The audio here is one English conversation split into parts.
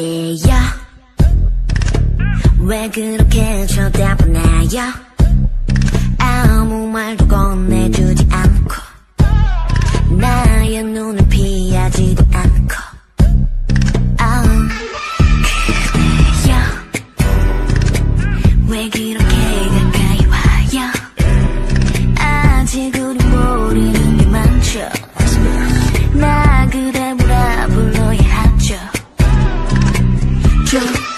어때요? 왜 그렇게 쳐다보나요? 아무 말도 건네주지 jump.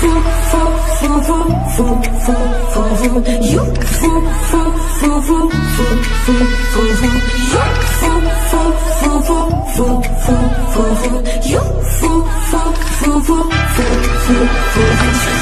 fool, fool, fool, fool, fool, fool, fool, fool. You fool, fool, fool, fool, fool, fool, fool, fool. You fool, fool, fool, fool, fool, fool, fool, fool. You fool, fool, fool, fool, fool, fool, fool, fool.